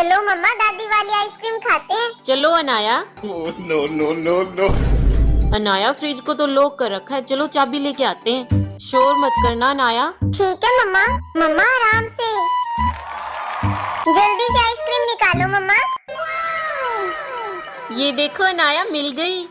चलो मम्मा दादी वाली आइसक्रीम खाते हैं। चलो Anaya. No no no no Anaya fridge को तो लॉक कर रखा है। चलो चाबी लेके आते हैं। शोर मत करना अनाया। ठीक है मम्मा। मम्मा आराम से। जल्दी से आइसक्रीम निकालो मम्मा। ये देखो अनाया मिल गई।